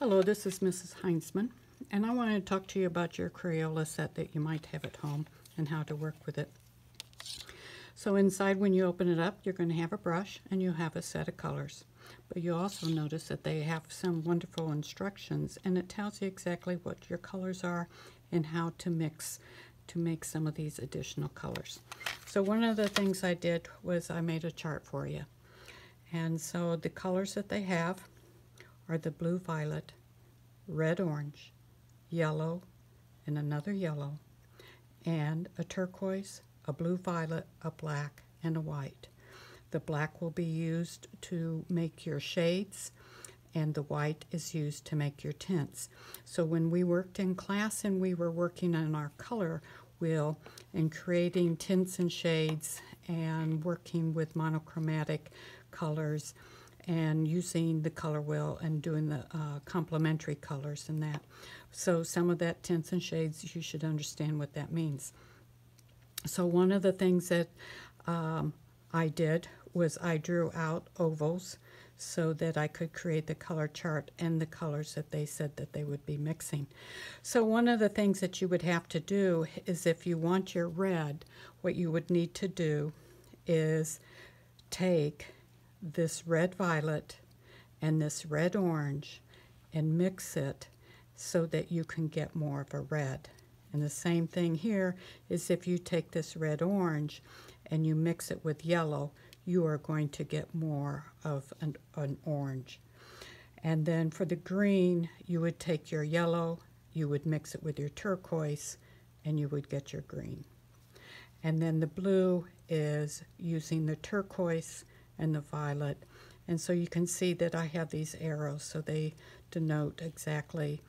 Hello, this is Mrs. Heintzman, and I wanted to talk to you about your Crayola set that you might have at home and how to work with it. So inside when you open it up, you're going to have a brush and you have a set of colors. But you also notice that they have some wonderful instructions and it tells you exactly what your colors are and how to mix to make some of these additional colors. So one of the things I did was I made a chart for you. And so the colors that they have are the blue violet, red orange, yellow, and another yellow, and a turquoise, a blue violet, a black, and a white. The black will be used to make your shades, and the white is used to make your tints. So when we worked in class and we were working on our color wheel and creating tints and shades and working with monochromatic colors and using the color wheel and doing the uh, complementary colors and that. So some of that tints and shades, you should understand what that means. So one of the things that um, I did was I drew out ovals so that I could create the color chart and the colors that they said that they would be mixing. So one of the things that you would have to do is if you want your red, what you would need to do is take this red violet and this red orange and mix it so that you can get more of a red. And the same thing here is if you take this red orange and you mix it with yellow, you are going to get more of an, an orange. And then for the green, you would take your yellow, you would mix it with your turquoise, and you would get your green. And then the blue is using the turquoise and the violet. And so you can see that I have these arrows, so they denote exactly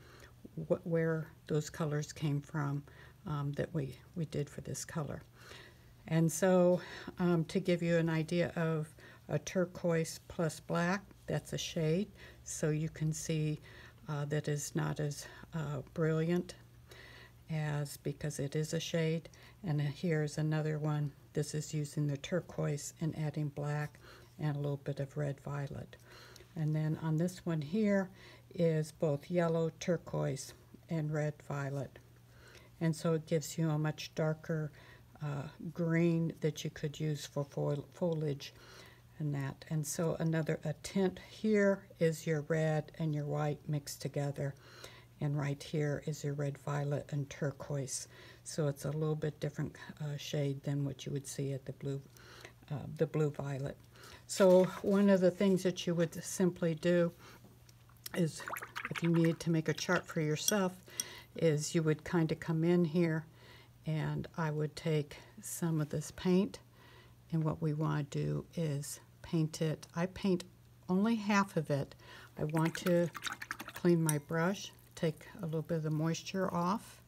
what, where those colors came from um, that we, we did for this color. And so um, to give you an idea of a turquoise plus black, that's a shade. So you can see uh, that is not as uh, brilliant as because it is a shade. And here's another one. This is using the turquoise and adding black and a little bit of red violet. And then on this one here is both yellow, turquoise, and red violet. And so it gives you a much darker uh, green that you could use for foliage and that. And so another a tint here is your red and your white mixed together. And right here is your red violet and turquoise. So it's a little bit different uh, shade than what you would see at the blue, uh, the blue violet. So one of the things that you would simply do is if you need to make a chart for yourself is you would kind of come in here and I would take some of this paint and what we want to do is paint it. I paint only half of it. I want to clean my brush, take a little bit of the moisture off,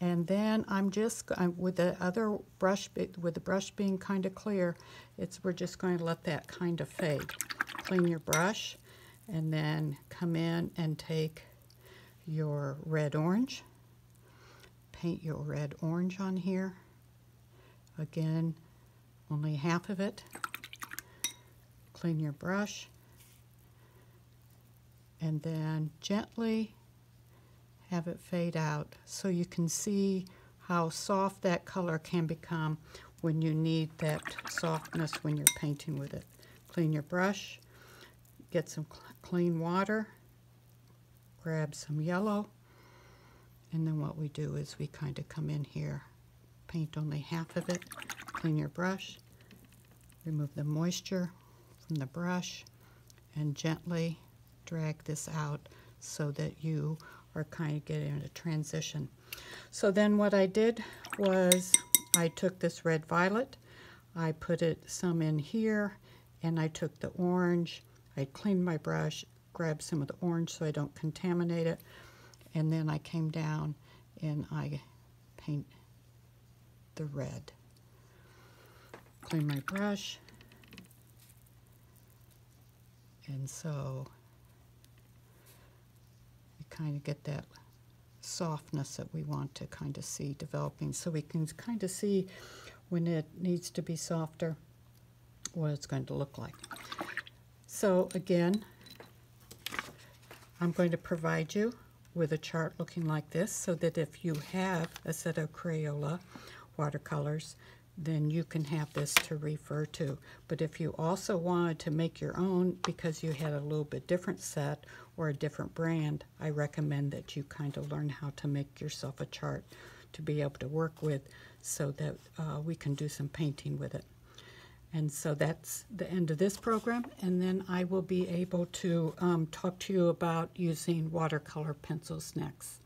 and then I'm just, I'm, with the other brush, with the brush being kind of clear, it's we're just going to let that kind of fade. Clean your brush, and then come in and take your red orange, paint your red orange on here. Again, only half of it. Clean your brush. And then gently have it fade out so you can see how soft that color can become when you need that softness when you're painting with it. Clean your brush, get some clean water, grab some yellow, and then what we do is we kind of come in here, paint only half of it, clean your brush, remove the moisture from the brush, and gently drag this out so that you are kind of getting a transition. So then what I did was I took this red violet, I put it some in here, and I took the orange, I cleaned my brush, grabbed some of the orange so I don't contaminate it, and then I came down and I paint the red. Clean my brush. And so kind of get that softness that we want to kind of see developing so we can kind of see when it needs to be softer what it's going to look like. So again, I'm going to provide you with a chart looking like this so that if you have a set of Crayola watercolors, then you can have this to refer to. But if you also wanted to make your own because you had a little bit different set or a different brand, I recommend that you kind of learn how to make yourself a chart to be able to work with so that uh, we can do some painting with it. And so that's the end of this program, and then I will be able to um, talk to you about using watercolor pencils next.